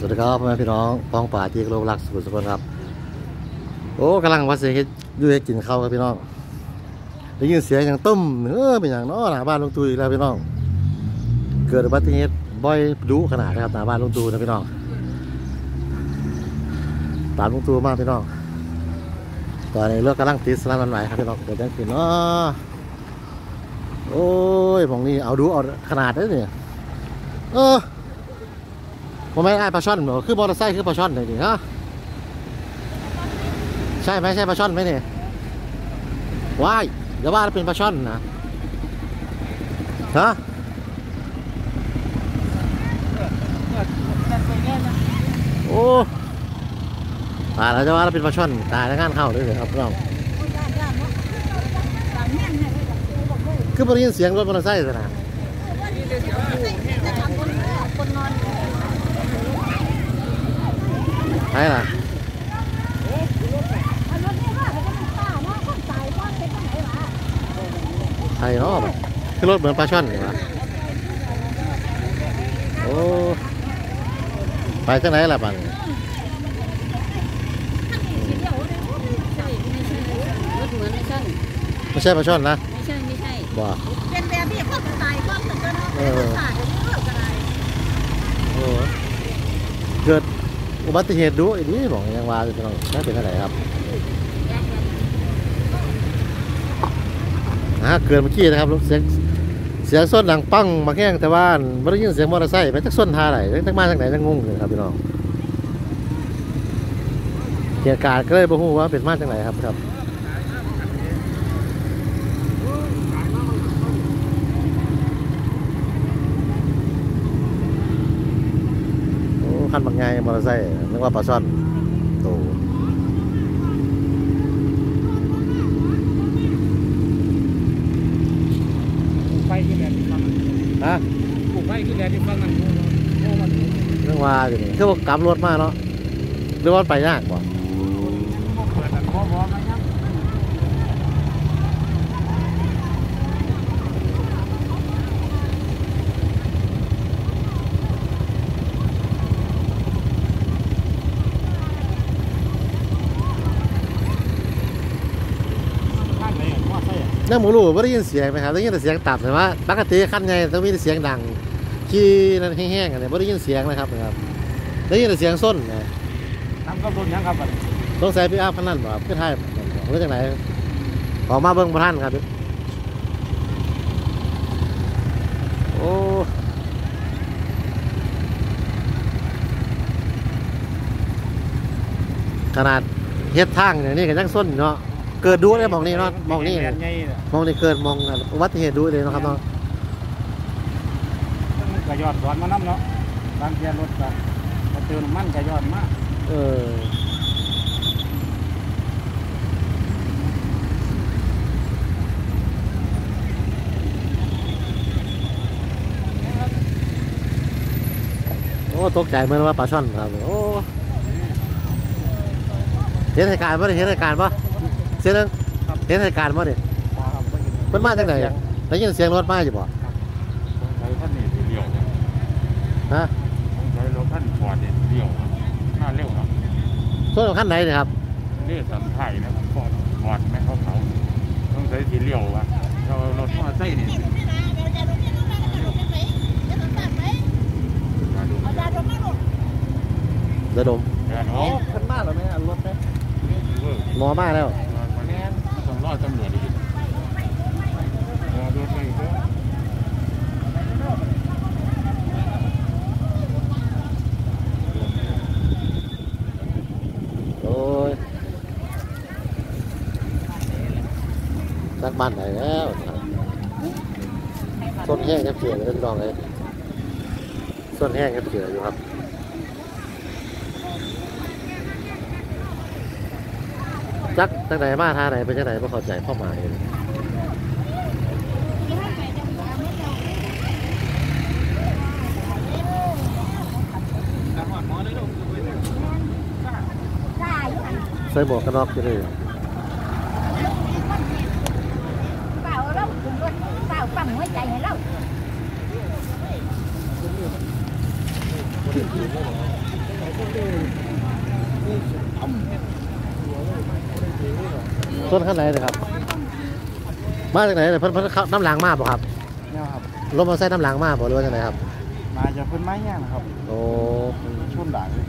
สวัสดีครับพ่อแม่พี่น้องป้องป่าที่โลกรักสุขสุขครับ โอ้กำลังว่าเสียเฮ็ดอยู่ให้กินข้าวครับพี่น้องได้ยินเสียงอย่างต้มเออเป็นอย่างน้อหน้าบ้านลุงตูอีกแล้วพี่น้อง เกิดอุบัติเหตุบ่อยดุขนาดนะครับหน้าบ้านลุงตูนะพี่น้องตามลุงตูมากพี่น้อง ตอนนี้เลือกกำลังติดสลันวันไหวครับพี่น้องเกิดยังขึ้นเนาะโอ้ยผมนี่เอาดูเอาขนาดได้เนี่ยเออ ผมไม่ไอ้ปลาช่อนเหรอคือมอเตอร์ไซค์คือปลาช่อนเลยดิฮะใช่ไหมใช่ปลาช่อนไหมเนี่ยว้ายเดี๋ยวว่าเป็นปลาช่อนนะฮะโอ้ตายแล้วจะว่าเราเป็นปลาช่อนตายแล้วงานเข้าด้วยเหรอครับพี่น้องคือพอได้ยินเสียงรถมอเตอร์ไซค์สินะ ช่ล่ะใช่เนาะแบบคือรถเหมือนปลาช่อนเหรอโอ้ไปจังไหนล่ะบังไม่ใช่ปลาช่อนนะไม่ใช่ไม่ใช่บ่เป็นแบบที่เขาตายก็เหมือนกันเออศาสตร์อย่างนี้เลิกกันอะไรโอ้เกิด อุบัติเหตุดูอีนี้บอกยังว่าจะต้องน่าเป็นอะไรครับนะเกินเมื่อกี้นะครับเสียงเสียงส้นดังปั้งมาแข้งแต่ว่าไม่ได้ยินเสียงมอเตอร์ไซค์ไปจากส้นท่าไหนจากมาจากไหนจะงงเลยครับพี่น้องเหตุการณ์ก็เลยบอกว่าเป็นมาจากไหนครับครับ คันบางไงมอเตอร์ไซค์นึกว่าปลาช่อนโตไฟที่แลนที่ฟังฮะปลูกไฟที่แลนที่ฟังมันโอ้มันนึกว่าอยู่นี่คือว่ากลับรถมาเนาะหรือว่าไปยากบ่เปิดแต่พอพอมายัง ท่านไหนว่าใช่ นั่งหมูรู้ว่ได้ยินเสียงไหมครับได้ยินแต่เสียงต่ำแต่ว่าปกติขั้นไงต้องมีแต่เสียงดังขี้นั่นแห้งๆกันเนี่ยไม่ได้ยินเสียงนะครับนะครับ ได้ยินแต่เสียงส้นนะทำกับต้นยังครับบัดต้องใส่พี่อาพนันบ่ครับพี่ไทยหรือจากไหนออกมาเบิ่งพระท่านครับโอ้ขนาดเฮ็ดทางอย่างนี้ก็ยังส้นเนาะ เกิดดูได้มองนี่เนาะมองนี่แลนใหญ่น่ะมองนี่เกิดมองอุบัติเหตุดูเลยเนาะครับเนาะมันก็ยอดสอนมาน้ำเนาะบางเทียรถก็พอเจอน้ำมันก็ยอดมากเออโอ้ตกใจเหมือนว่าปลาช่อนครับโอ้เห็นเหตุการณ์ป่ะเห็นเหตุการณ์ป่ะ เสียงนึงเห็นเหตุการณ์ป่ะเนี่ยพอครับบ่เห็นมันมาจากไหนได้ยินเสียงรถมาอยู่ป่ะใช้ท่านนี่สิเลี้ยวฮะใช้รถท่านฟอร์ดนี่เลี้ยวครับน่าเร็วครับส่วนของขั้นไหนเนี่ยครับเรียกสันไทยนะครับฟอร์ดฟอร์ดแม่เขาเขาต้องใช้สีเลี้ยวว่ะเรารถมอเตอร์ไซค์นี่ไม่ได้เดี๋ยวจะรถที่รถมาแล้วรถไหนจะรถตัดไหมมาดูเอายาดมไม่หมดเดี๋ยวดมแอนโอ้ขึ้นมาแล้วไหมรถไหมเวอร์หมอมาแล้วมาแน่ต้ องรอตำรวจอีกรอรถไปเถอะโอ้ยสักบ้านไหนแล้วส้นแห้งแคบเสือเลยพี่น้องเลยส้นแห้งแคบเสืออยู่ครับ จักตั้งไหนมาท่าไหนเป็นจังไหนไม่เข้าใจเป้าหมายเลยได้อยู่หันใส่หมวกกันน็อกอยู่เลยเปล่าเราถึงรถเปล่าปั๊ม หัวใจให้เราเต้นข้างไหนเลยครับ มาจากไหนเนี่ยเพิ่นเพิ่นเข้าน้ำหลังมาบ่ครับเนี่ยครับ รถมอเตอร์ไซค์น้ำหลังมาบ่หรือว่าจากไหนครับ มาจากเพิ่นไม้ย่างนะครับโอ้ช่วงด่างเลย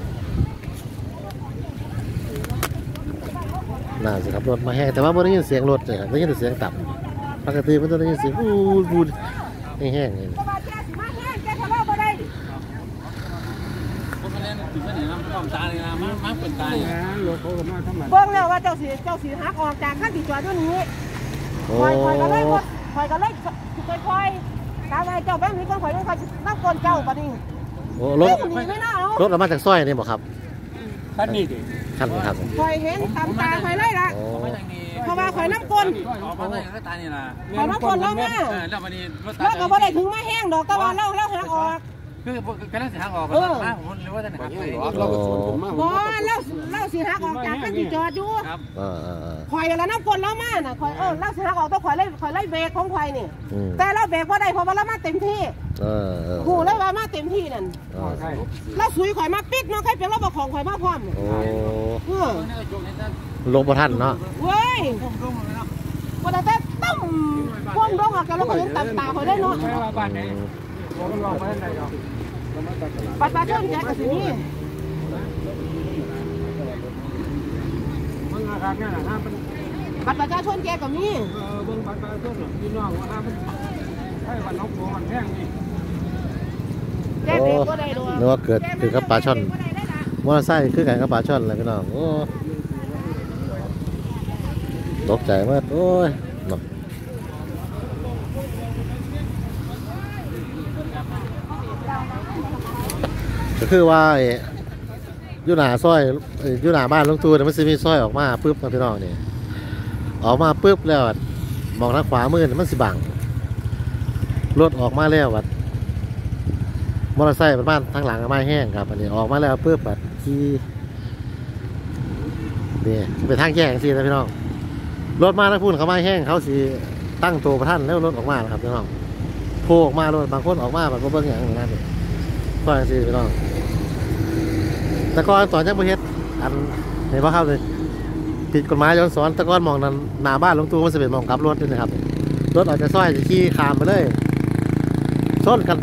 น่าสิครับรถมาแห้งแต่ว่าไม่ได้ยินเสียงรถเลยครับได้ยินแต่เสียงต่ำปกติมันจะได้ยินเสียงอู้บูดแห้งๆนี่ก็ม มามาเปิดตาเลยนะรถเขาก็มาทำไมเบิ่งแล้วว่าเจ้าสีเจ้าสีหักออกจากข้างที่จอดอยู่นี้โอ้คอยคอยก็เลยว่าคอยก็เลยคอยคอยตามไปเจ้าแบงค์นี้ก่อนคอยต้องคอยนั่งกลเจ้าปะนี่โอ้รถเฮ้ยหนีไม่น่าเอารถเรามาจากซอยนี่บ่ครับท่านนี่ดิคันนี้ครับคอยเห็นตามตาคอยเลยล่ะโอ้เพราะว่าคอยน้ำกลออกมาได้ก็ตานี่ล่ะคอยน้ำกลแล้วมาเออแล้ววันนี้รถตาแล้วก็บ่ได้ถึงมาแห้งดอกแต่ว่าเราเราหักออก คือกำลังเสียทางออกมาผมหรือว่าท่านหักไปโอ้บ่เราเราสีหักออกจากข้างที่จอดอยู่ครับเออเออเออคอยแล้วน้ำกลแล้วมาน่ะคอยเออเราสีหักออกต้องคอยไล่คอยไล่เบรกของคอยนี่อืมแต่เราเบรกว่าได้เพราะว่าเรามาเต็มที่เออเออหูเลยว่ามาเต็มที่นั่นเออเราสุยข่อยมาปิดเนาะใครเป็นเราบอกของข่อยมาพร้อมโอ้เออลงบ่ทันเนาะเว้ยวันแต่ตั้มพ่วงดงออกจากเราก็ยังตำตาข่อยได้เนาะ ปัดปัดปลาเชิญแจกกับสินี่มันอาคารเนี่ยนะห้ามเป็นปัดประชาชนแกกับมีเออเบิ่งบัตรประชาชนพี่น้องว่าห้ามเป็นให้วันน้องโกมันแห้งนี่แจกเด็กก็ได้ด้วยนึกว่าเกิดเกิดกับปลาช่อนมอเตอร์ไซค์คือกันกับปลาช่อนเลยพี่น้องโอ้ตกใจมากโอ้ย ก็คือว่าอยู่หนาซอยอยอยู่หนาบ้านลุงตูเนี่ยมันจะมีซอยออกมาปุ๊บพี่น้องนี่ออกมาปุ๊บแล้วมองทางขวามือมันสิบังรถออกมาแล้วอะมอเตอร์ไซค์บ้านทางหลังก็ไม่แห้งครับอันนี้ออกมาแล้วเพื่อปัดขี่นี่เป็นทางแยกสินะพี่น้องรถมาถ้าพูดเขาไม่แห้งเขาสิตั้งตัวประท่านแล้วรถออกมานะครับพี่น้อง ผล่ออกมารถบางคนออกมาแบบเบิ้งอย่างนั้นก็อย่างสิพี่น้องแต่ก่อนตอนยังประเฮ็ดอันเห็นว่าครับเลยผิดกฎหมายย้อนสอนแต่ก่อนมองนั้นหน้าบ้านลงตู่มันจะเป็นมองกลับรถนี่นะครับรถออกจากซอยจะขี่ขามไปเลยชนกัน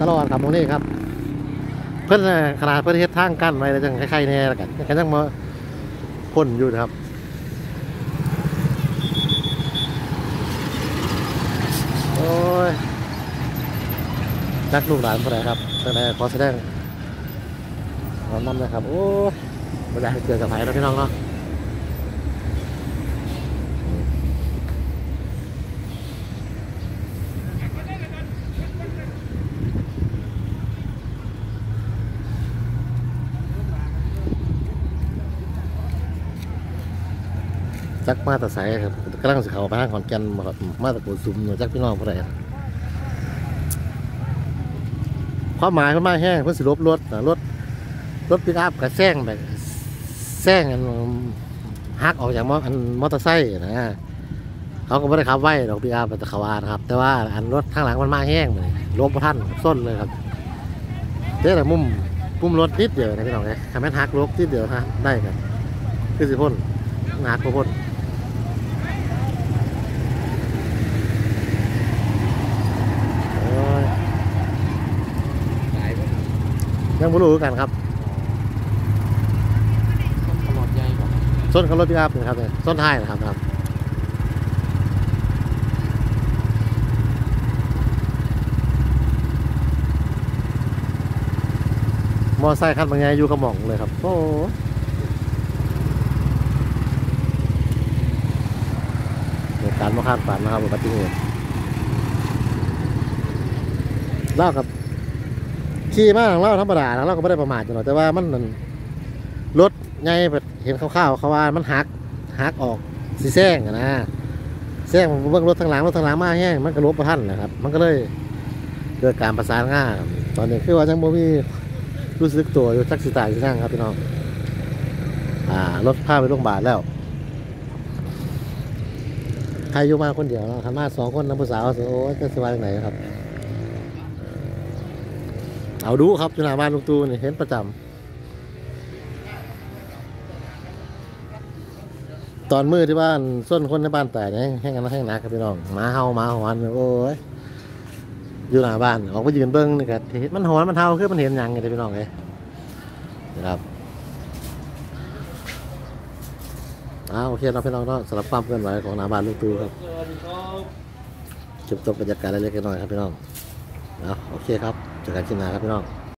ตลอดครับตรงนี้ครับ เพื่อนขนาดเพื่อนเฮ็ดทางกั้นไว้แล้วจังคล้ายๆแน่ล้วกันกันยังมาพ่นอยู่นะครับโอ้ย นักลูกหลานผู้ใดครับท่านใดขอแสดงความนำนะครับ โอ้ยไม่ได้ให้เกิดกับไผ่แล้วพี่น้องเนาะจักมาตะไสครับกำลังสิเขาไปทางขอนแก่นมาครับมาตะโกนซุมจักพี่น้องผู้ใดค วามหมายเพิ่นมาแห้งเพิ่นสิลบรถน่ะรถรถปิกอัพกับแซงแบบแซงอันหักออกจากมออันมอเตอร์ไซค์นะเขาก็ไม่ได้ขับไว้ดอกปิกอัพแต่ขวานครับ แต่ว่าอันรถข้างหลังมันมาแห้งเลยลบพระท่านส้นเลยครับเจ๊แต่มุมมุมรถนิดเดียวนะพี่น้องเนี่ยทำให้หักลบนิดเดียวฮะได้ครับคือสิพ่นหักบ่พ่น โอ้ย ยังไม่รู้คือกันครับตลอดใหญ่ครับส้นเขารถพิกอัพนะครับเนี่ยส้นท้ายนะครับครับมอไซค์คันบางไงอยู่กระหม่องเลยครับ โอ้โหเหตุการณ์มาคาดฝันนะครับอุบัติเหตุเล่ากับ ขี่มาของเราธรรมดานะเราก็ไม่ได้ประมาทจังหรอกแต่ว่ามันนั่นรถไงแบบเห็นคร่าวๆเขาว่ามันหักหักออกสีแซงอะนะแซงเบื้องรถทางหลังรถทางหลังมาแห้งมันก็ลบประทันนะครับ มันก็เลยเกิดการประสานงานตอนนี้คือว่าจังบ่มีรู้สึกตัวอยู่จักสิตายสินั่งครับพี่น้องอ่ารถพาไปโรงพยาบาลแล้วใครอยู่มาคนเดียวเนาะคันมาสองคนน้ำผู้สาวสิโอ้จะสบายไหนครับ เอาดูครับอยู่หน้าบ้านลุงตูนี่เห็นประจำตอนมือที่บ้านส้นคนในบ้านแต่เนี่ยแห้งกันแห้งหนักครับพี่น้องมาเฮาหมาหอนโอ้ยอยู่หน้าบ้านออกไปยืนเบิ้งนี่ครับมันหอนมันเห่าคือมันเห็นอย่างไงพี่น้องเลยนะครับเอาโอเคเราพี่น้องเนาะสำหรับความเคลื่อนไหวของหน้าบ้านลุงตูครับเก็บตัวบรรยากาศเล็กๆหน่อยครับพี่น้องเอาโอเคครับ เจอกันที่หน้าครับพี่น้อง